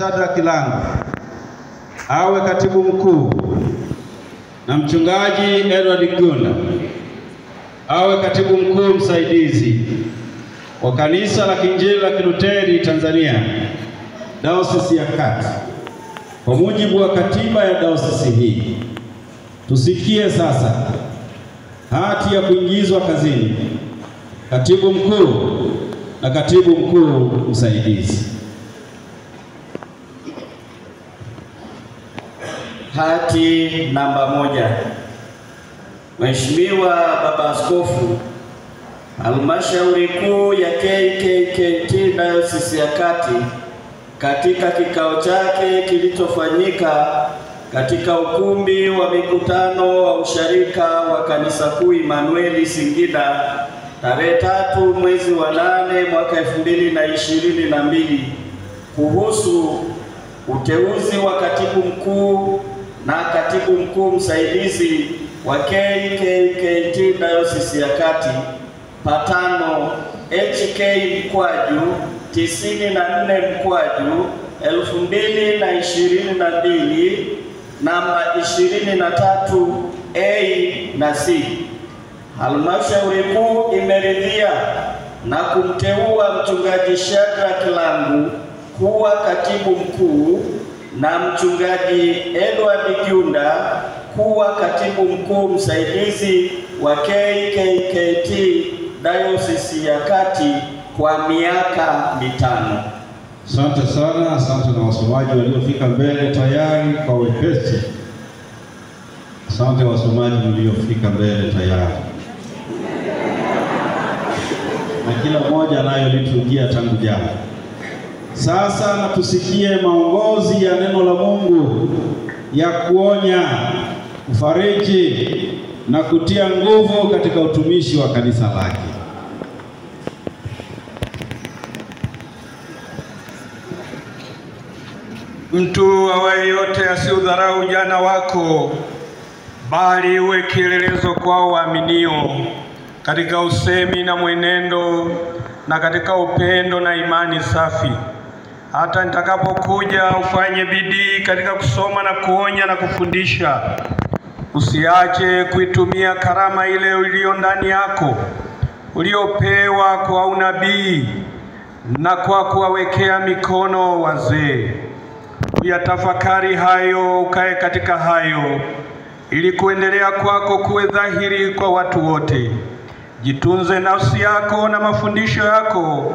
Shadrack Langu awe katibu mkuu na mchungaji Edward Gunda awe katibu mkuu msaidizi wa Kanisa la Kiinjili la Kiluteri Tanzania Dayosisi ya Kati kwa mujibu wa katiba ya dayosisi hii. Tusikie sasa hati ya kuingizwa kazini katibu mkuu na katibu mkuu msaidizi. Hati namba moja. Mheshimiwa Baba Askofu, Halmashauri Kuu ya KKKT Dayosisi ya Kati katika kikao chake kilichofanyika katika ukumbi wa mikutano wa usharika wa Kanisa Kuu Imanueli Singida tarehe tatu mwezi wa nane mwaka elfu mbili na ishirini na mbili kuhusu uteuzi wa katibu mkuu na katibu mkuu msaidizi wa KKKT Dayosisi ya Kati patano HK mkwaju tisini na nne mkwaju elfu mbili na ishirini na mbili namba ishirini na tatu A na C. Halmashauri Kuu imeridhia na kumteua mchungaji Shadrack Langu kuwa katibu mkuu na mchungaji Edward Kiunda kuwa katibu mkuu msaidizi wa KKKT Dayosisi ya Kati kwa miaka mitano. Asante sana, asante na wasomaji waliofika mbele tayari kwa wepesi. Asante wasomaji mliofika mbele tayari, na kila mmoja anayolitugia tangu jana. Sasa na tusikie maongozi ya neno la Mungu ya kuonya, kufariji na kutia nguvu katika utumishi wa kanisa lake. Mtu awaye yote asiudharau ujana wako, bali uwe kielelezo kwao waaminio katika usemi na mwenendo na katika upendo na imani safi. Hata nitakapokuja ufanye bidii katika kusoma na kuonya na kufundisha. Usiache kuitumia karama ile uliyo ndani yako uliopewa kwa unabii na kwa kuwawekea mikono wazee. Uyatafakari hayo, ukae katika hayo, ili kuendelea kwako kuwe dhahiri kwa watu wote. Jitunze nafsi yako na mafundisho yako,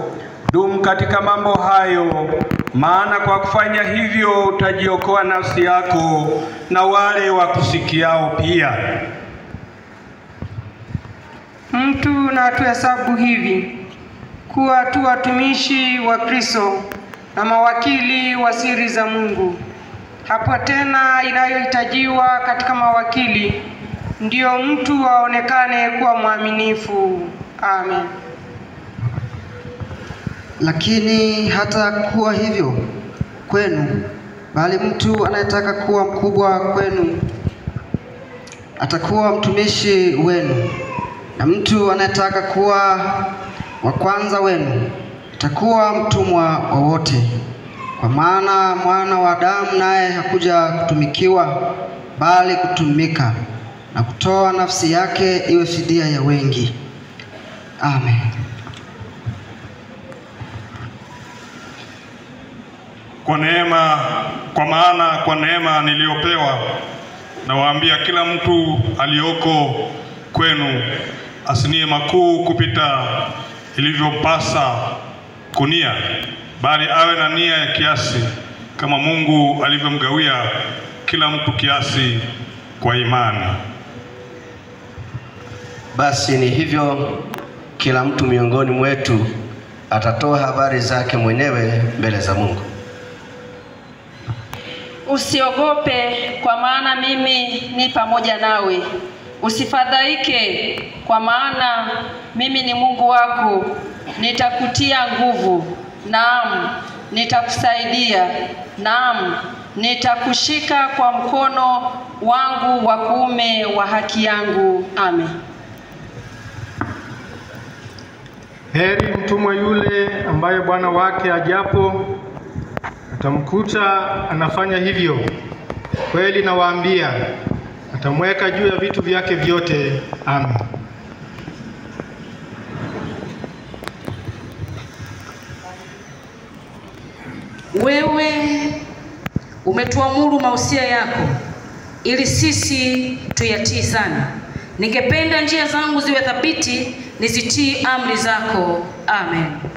dumu katika mambo hayo, maana kwa kufanya hivyo utajiokoa nafsi yako na wale wakusikiao pia. Mtu na tuhesabu hivi kuwa tu watumishi wa Kristo na mawakili wa siri za Mungu. Hapo tena inayohitajiwa katika mawakili ndiyo mtu aonekane kuwa mwaminifu. Amen. Lakini hata kuwa hivyo kwenu, bali mtu anayetaka kuwa mkubwa kwenu atakuwa mtumishi wenu, na mtu anayetaka kuwa wa kwanza wenu atakuwa mtumwa wa wote. Kwa maana mwana wa Adamu naye hakuja kutumikiwa, bali kutumika na kutoa nafsi yake iwe fidia ya wengi. Amen. Kwa neema, kwa maana kwa neema niliyopewa, nawaambia kila mtu aliyoko kwenu asinie makuu kupita ilivyompasa kunia, bali awe na nia ya kiasi, kama Mungu alivyomgawia kila mtu kiasi kwa imani. Basi ni hivyo, kila mtu miongoni mwetu atatoa habari zake mwenyewe mbele za Mungu. Usiogope, kwa maana mimi ni pamoja nawe. Usifadhaike, kwa maana mimi ni Mungu wako. Nitakutia nguvu, naam, nitakusaidia, naam, nitakushika kwa mkono wangu wa kuume wa haki yangu. Amen. Heri mtumwa yule ambaye bwana wake ajapo mtamkuta anafanya hivyo. Kweli nawaambia, atamweka juu ya vitu vyake vyote. Amen. Wewe umetuamuru mausia yako ili sisi tuyatii sana. Ningependa njia zangu ziwe thabiti, nizitii amri zako. Amen.